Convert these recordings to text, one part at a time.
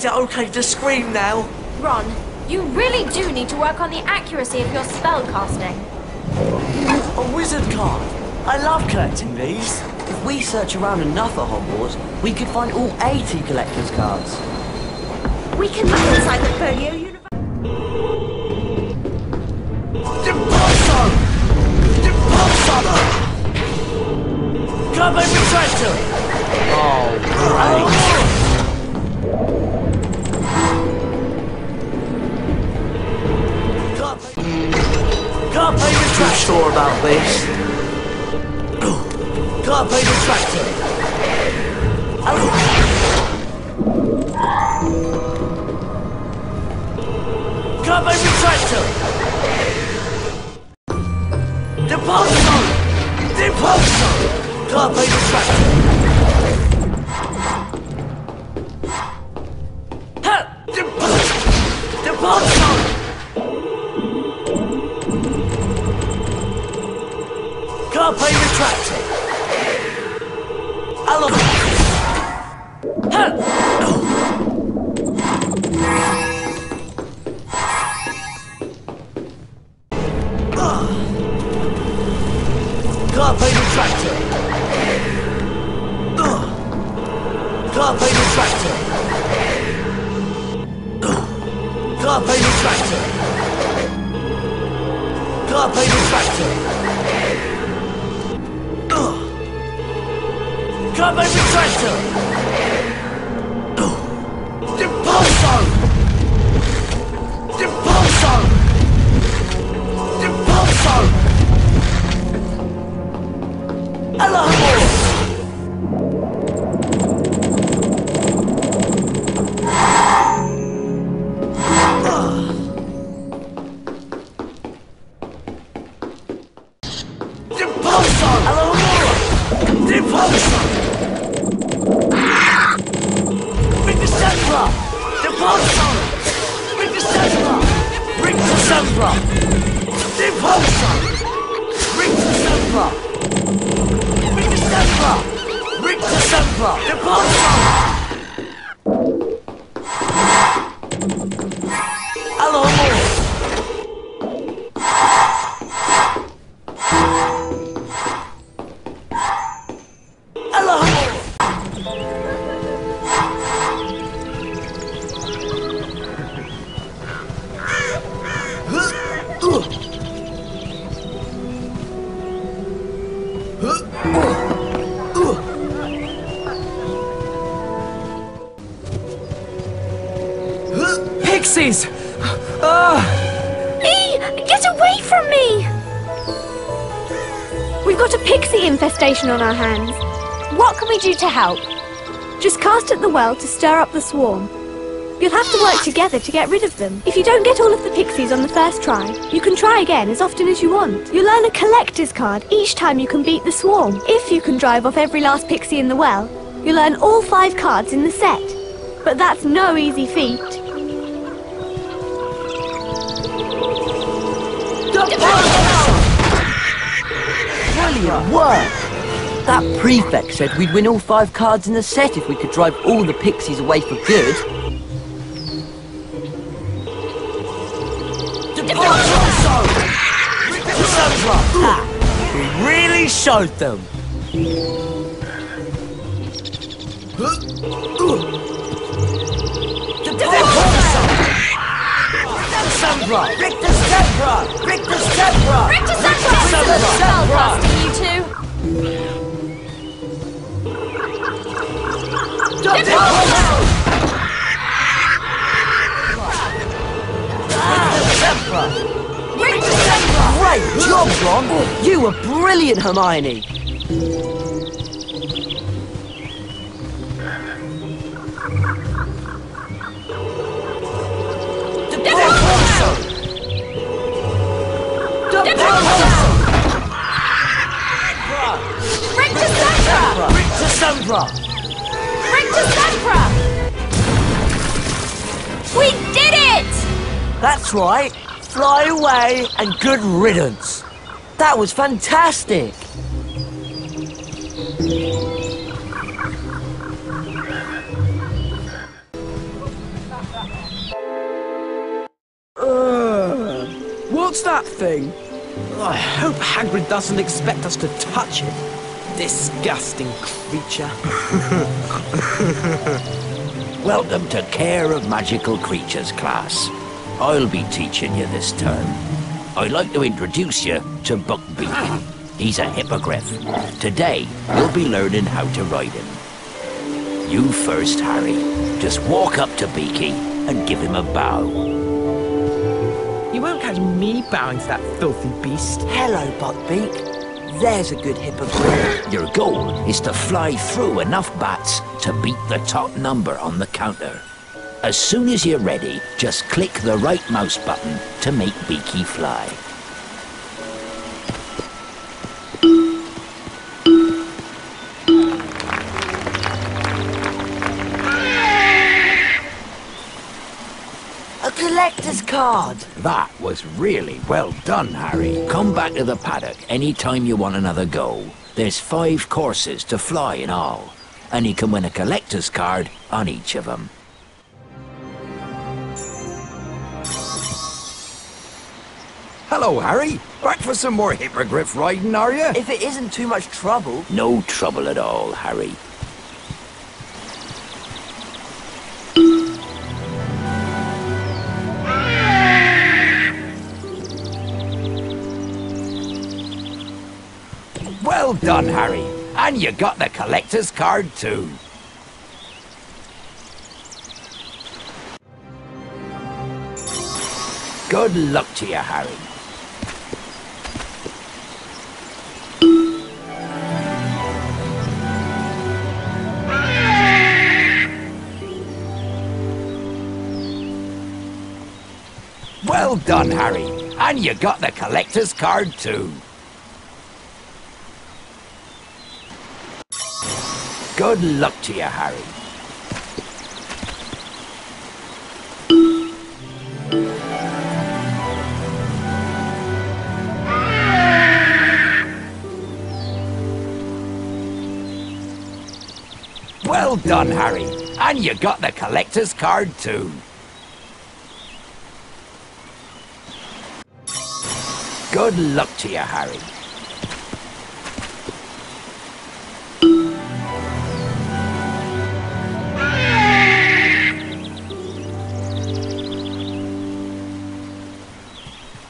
Is it okay to scream now? Ron, you really do need to work on the accuracy of your spell casting. A wizard card. I love collecting these. If we search around enough at Hogwarts, we could find all 80 collector's cards. We can look inside the folio universe. Impulso! Impulso! Carpe Retractum! Oh, great. Can't pay the Too sure about this? Can't pay the tractor. Can't the tractor. Deposit. Deposit. Can't pay the tractor. Help. Deposit. Deposit. Can't pay the tractor. Element. Rictusempra! Impulso! Rictusempra! Bring the Sempra! Bring the help? Just cast at the well to stir up the swarm. You'll have to work together to get rid of them. If you don't get all of the pixies on the first try, you can try again as often as you want. You'll earn a collector's card each time you can beat the swarm. If you can drive off every last pixie in the well, you'll earn all five cards in the set. But that's no easy feat. Brilliant work! That prefect said we'd win all five cards in the set if we could drive all the pixies away for good. Ha! Ah, we really showed them! Sempra! Richter Sempra! Richter Sempra! Richter Sempra! Spellcasting, you two! Rictusempra! Great job, Ron! You were brilliant, Hermione! That's right. Fly away and good riddance. That was fantastic. Uh, what's that thing? I hope Hagrid doesn't expect us to touch it. Disgusting creature. Welcome to Care of Magical Creatures class. I'll be teaching you this time. I'd like to introduce you to Buckbeak. He's a hippogriff. Today, you'll be learning how to ride him. You first, Harry. Just walk up to Beaky and give him a bow. You won't catch me bowing to that filthy beast. Hello, Buckbeak. There's a good hippogriff. Your goal is to fly through enough bats to beat the top number on the counter. As soon as you're ready, just click the right mouse button to make Beaky fly. A collector's card. That was really well done, Harry. Come back to the paddock any time you want another go. There's five courses to fly in all, and you can win a collector's card on each of them. Hello, Harry. Back for some more hippogriff riding, are you? If it isn't too much trouble. No trouble at all, Harry. Well done, Harry. And you got the collector's card too. Good luck to you, Harry. Well done, Harry. And you got the collector's card too. Good luck to you, Harry. Well done, Harry. And you got the collector's card too. Good luck to you, Harry.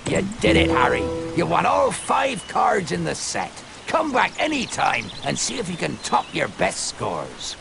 You did it, Harry. You won all five cards in the set. Come back anytime and see if you can top your best scores.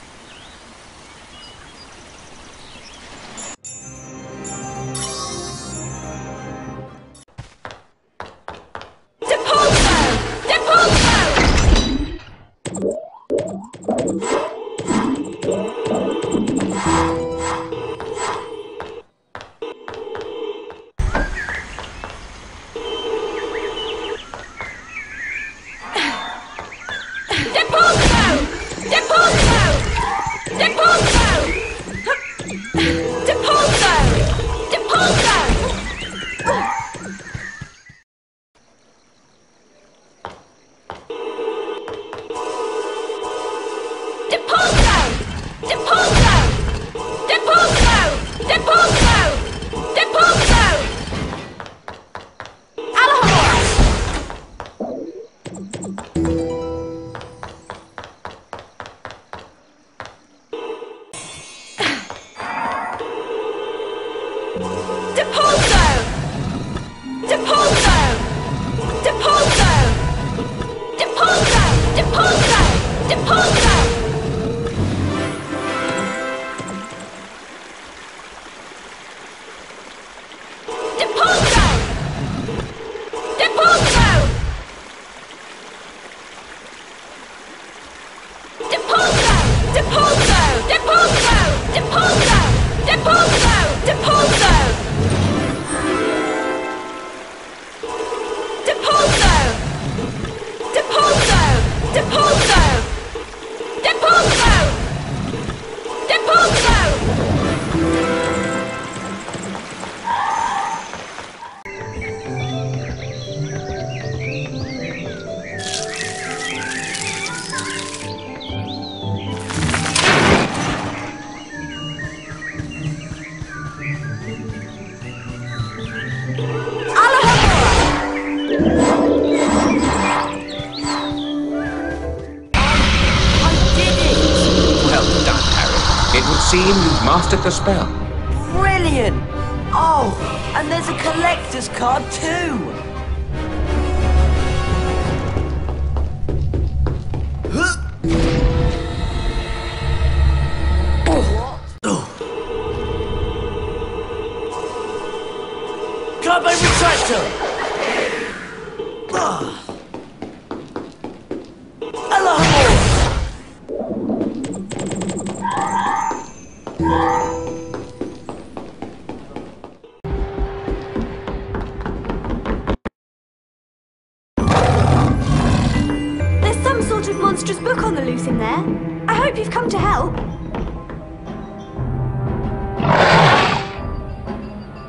Monstrous book on the loose in there. I hope you've come to help.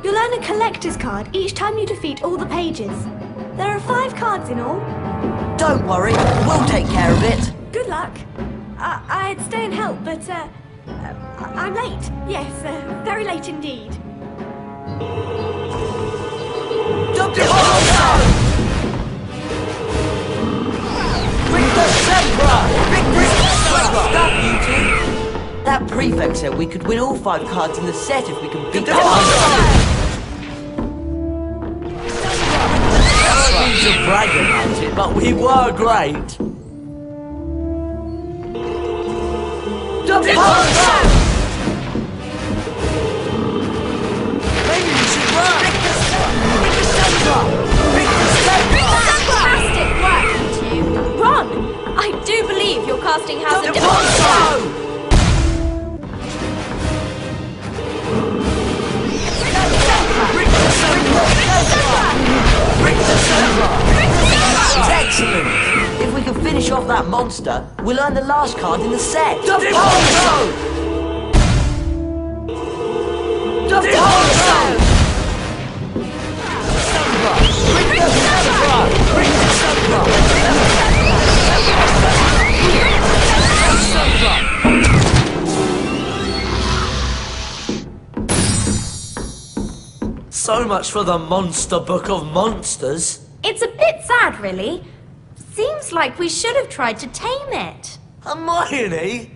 You'll earn a collector's card each time you defeat all the pages. There are five cards in all. Don't worry, we'll take care of it. Good luck. I- I'd stay and help, but uh, uh, I'm late. Yes, uh, very late indeed. Double Hollow! That prefect said we could win all five cards in the set if we can beat the I don't mean to brag about it, but we were great. Hollow! Maybe we should run! Believe your casting house of Ponzo! Excellent! If we can finish off that monster, we'll earn the last card in the set. Ponzo! Ponzo! So much for the Monster Book of Monsters. It's a bit sad, really. Seems like we should have tried to tame it. Hermione?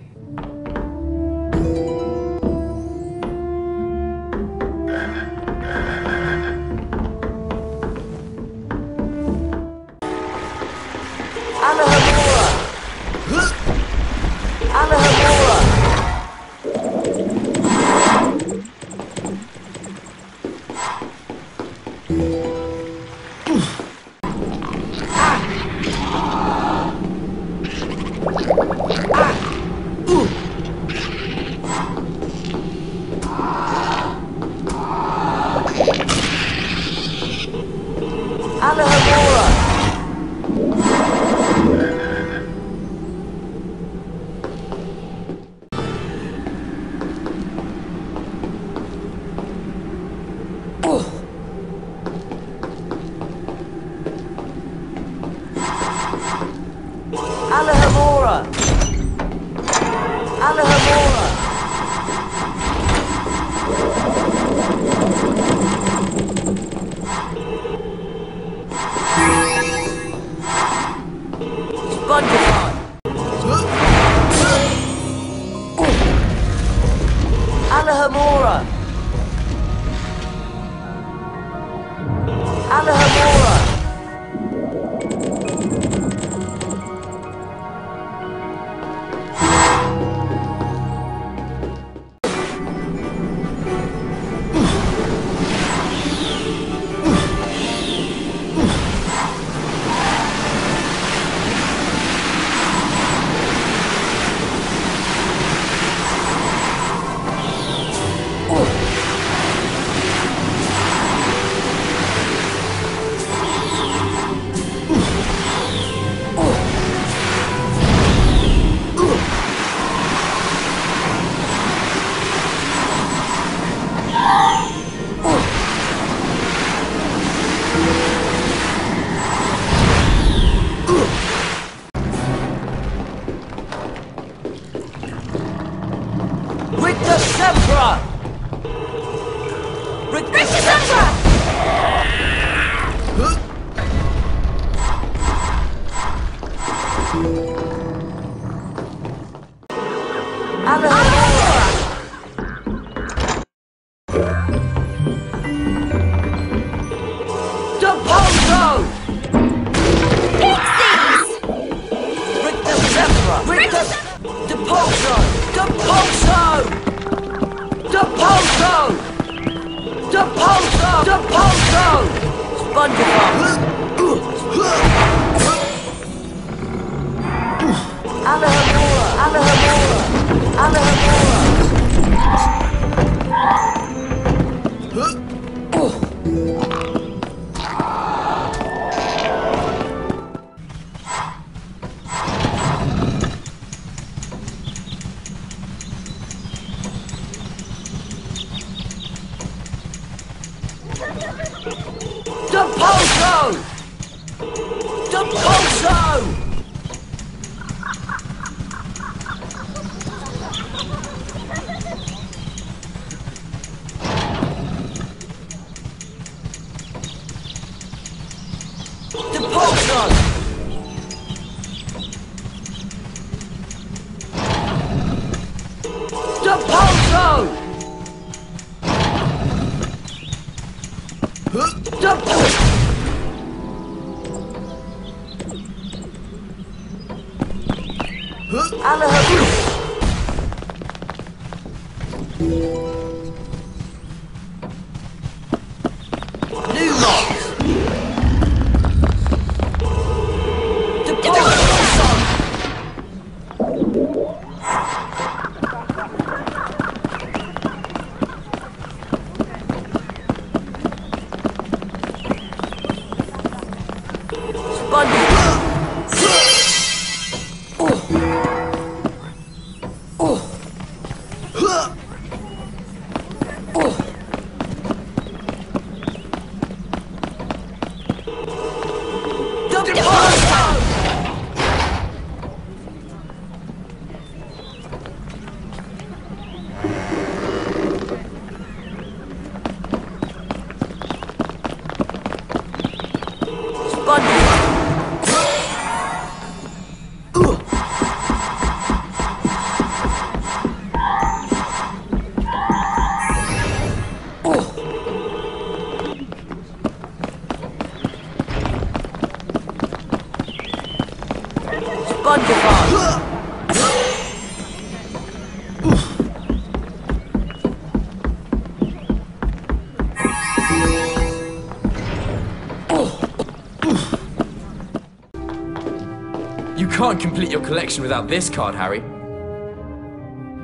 Can't complete your collection without this card, Harry.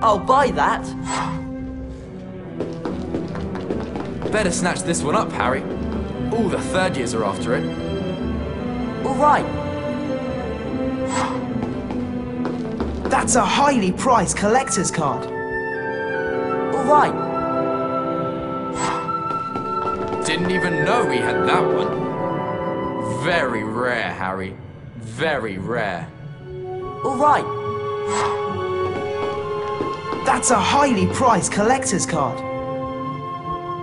I'll buy that. Better snatch this one up, Harry. All the third years are after it. All right. That's a highly prized collector's card. All right. Didn't even know we had that one. Very rare, Harry. Very rare. All right. That's a highly prized collector's card.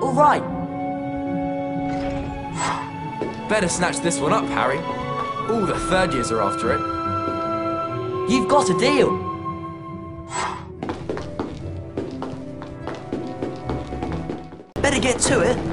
All right. Better snatch this one up, Harry. All the third years are after it. You've got a deal. Better get to it.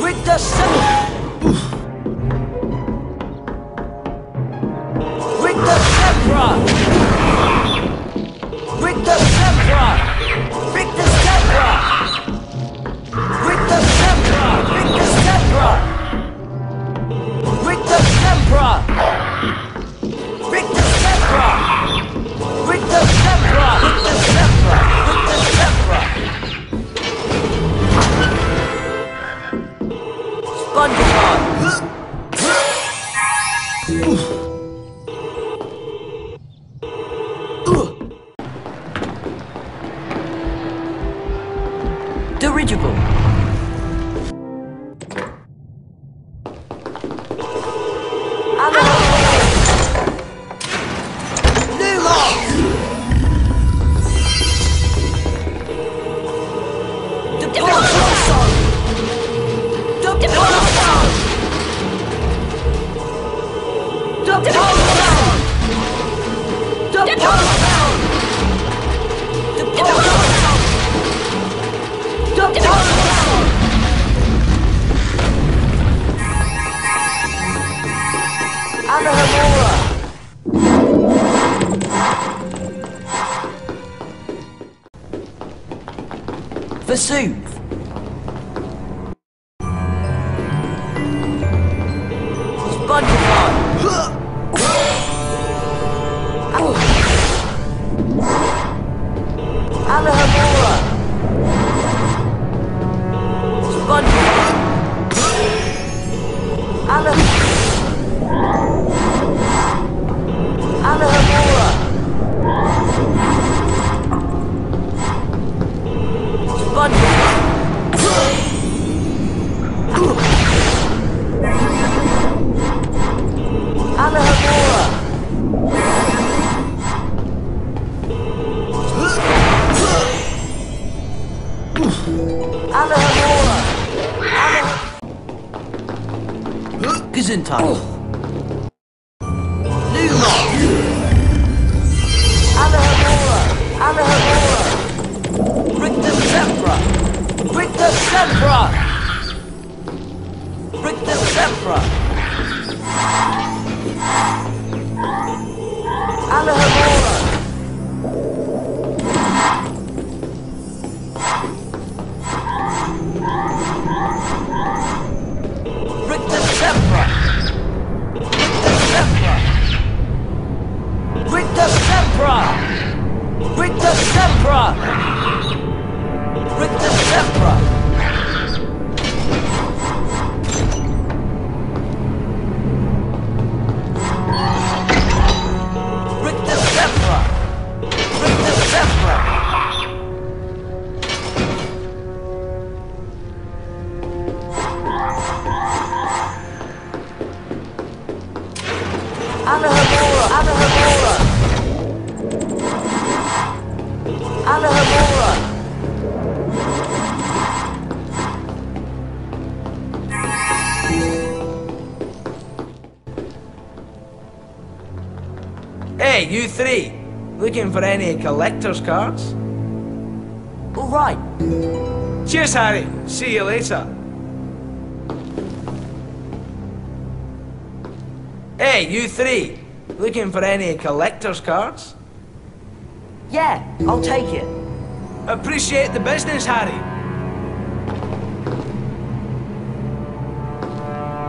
With the sun. Sue, to the Sempra! Bring the Sempra! Bring the Sempra! Hey, you three! Looking for any collector's cards? All right. Cheers, Harry. See you later. Hey, you three! Looking for any collector's cards? Yeah, I'll take it. Appreciate the business, Harry.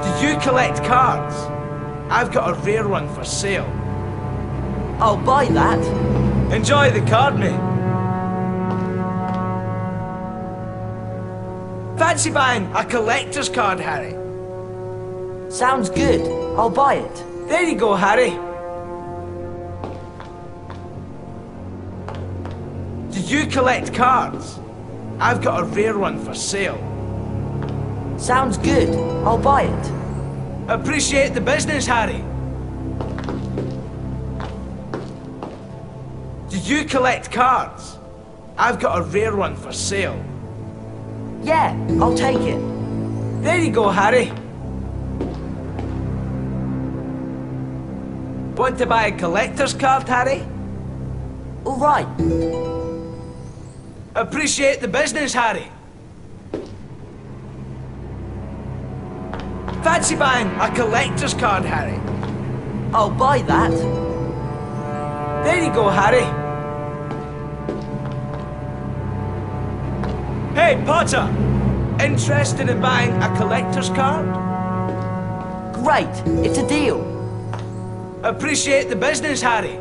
Do you collect cards? I've got a rare one for sale. I'll buy that. Enjoy the card, mate. Fancy buying a collector's card, Harry? Sounds good. I'll buy it. There you go, Harry. Do you collect cards? I've got a rare one for sale. Sounds good. I'll buy it. Appreciate the business, Harry. you collect cards? I've got a rare one for sale. Yeah, I'll take it. There you go, Harry. Want to buy a collector's card, Harry? All right. Appreciate the business, Harry. Fancy buying a collector's card, Harry? I'll buy that. There you go, Harry. Hey, Potter! Interested in buying a collector's card? Great, it's a deal. Appreciate the business, Harry.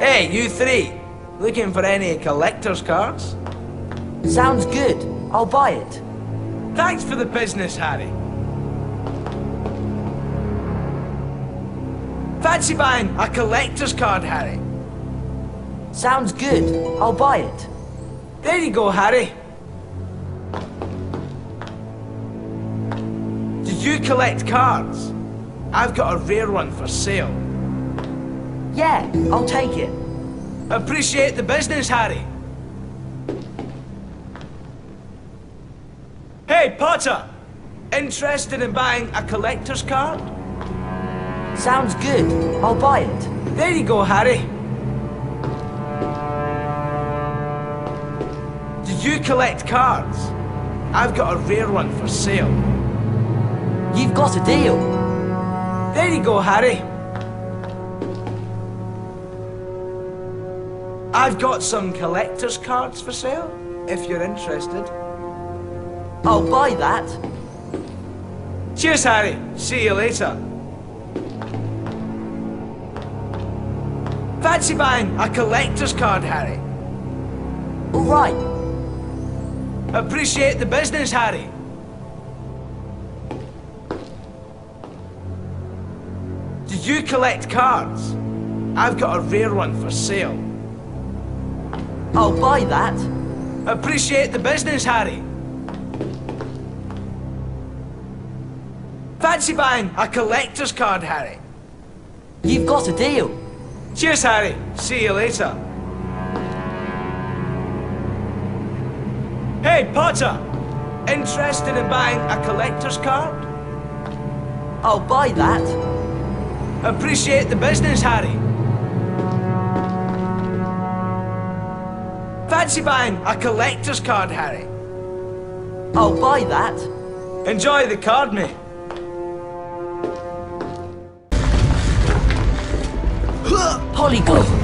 Hey, you three. Looking for any collector's cards? Sounds good. I'll buy it. Thanks for the business, Harry. Fancy buying a collector's card, Harry? Sounds good. I'll buy it. There you go, Harry. Did you collect cards? I've got a rare one for sale. Yeah, I'll take it. Appreciate the business, Harry. Hey, Potter! Interested in buying a collector's card? Sounds good. I'll buy it. There you go, Harry. You collect cards? I've got a rare one for sale. You've got a deal. There you go, Harry. I've got some collector's cards for sale, if you're interested. I'll buy that. Cheers, Harry. See you later. Fancy buying a collector's card, Harry? All right. Appreciate the business, Harry. Did you collect cards? I've got a rare one for sale. I'll buy that. Appreciate the business, Harry. Fancy buying a collector's card, Harry? You've got a deal. Cheers, Harry. See you later. Hey, Potter! Interested in buying a collector's card? I'll buy that. Appreciate the business, Harry. Fancy buying a collector's card, Harry? I'll buy that. Enjoy the card, mate. Polygon.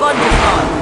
Spongify!